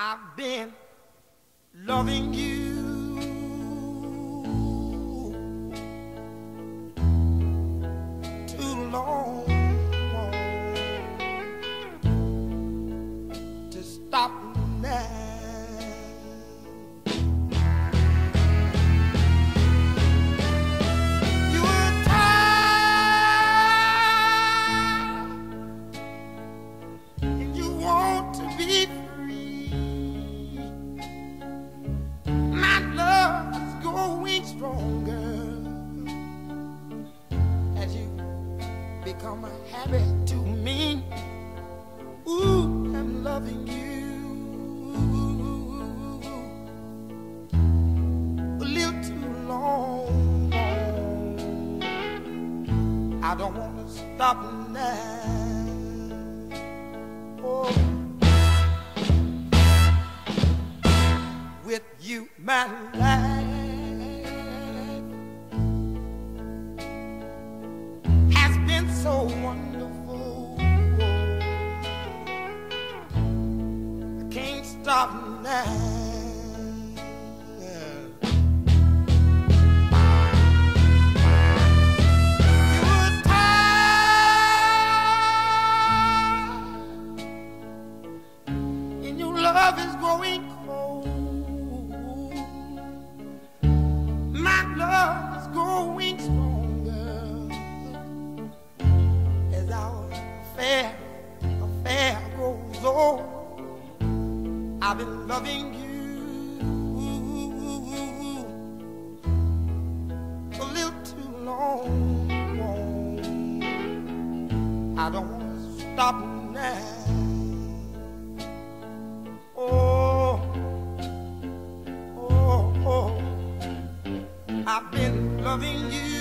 I've been loving you. Too long to stop now. Become a habit to me. Ooh, I'm loving you. A little too long. I don't want to stop now. Oh. With you, my life so wonderful. I can't stop now. I've been loving you a little too long. I don't want to stop now. Oh, oh, oh. I've been loving you.